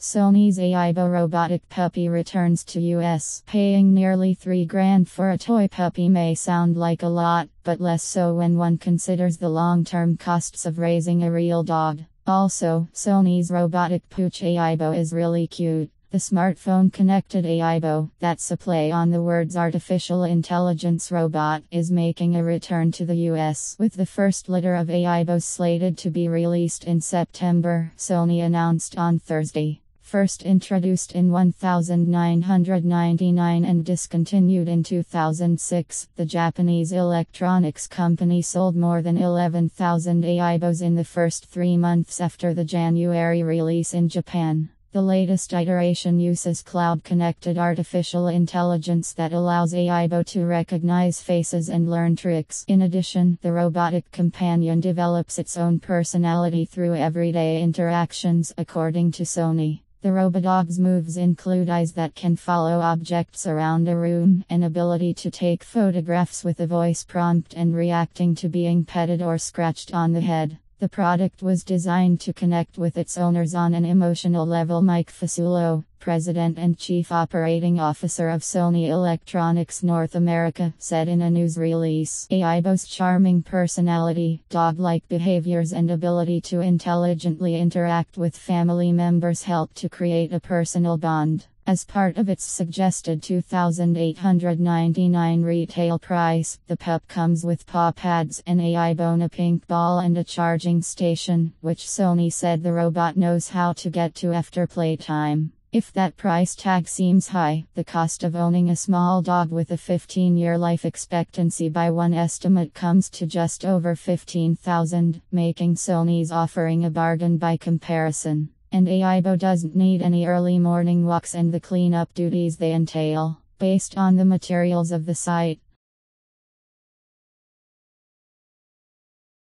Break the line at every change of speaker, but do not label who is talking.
Sony's Aibo robotic puppy returns to US. Paying nearly 3 grand for a toy puppy may sound like a lot, but less so when one considers the long-term costs of raising a real dog. Also, Sony's robotic pooch Aibo is really cute. The smartphone connected Aibo, that's a play on the words artificial intelligence robot, is making a return to the US. With the first litter of Aibos slated to be released in September, Sony announced on Thursday. First introduced in 1999 and discontinued in 2006, the Japanese electronics company sold more than 11,000 Aibos in the first three months after the January release in Japan. The latest iteration uses cloud connected artificial intelligence that allows Aibo to recognize faces and learn tricks. In addition, the robotic companion develops its own personality through everyday interactions, according to Sony. The Robodog's moves include eyes that can follow objects around a room, an ability to take photographs with a voice prompt, and reacting to being petted or scratched on the head. The product was designed to connect with its owners on an emotional level. Mike Fasulo, President and Chief Operating Officer of Sony Electronics North America, said in a news release Aibo's charming personality, dog like behaviors, and ability to intelligently interact with family members help to create a personal bond. As part of its suggested 2,899 retail price, the pup comes with paw pads, an Aibone, a pink ball, and a charging station, which Sony said the robot knows how to get to after playtime. If that price tag seems high, the cost of owning a small dog with a 15 year life expectancy by one estimate comes to just over 15,000, making Sony's offering a bargain by comparison. And Aibo doesn't need any early morning walks and the cleanup duties they entail. Based on the materials of the site,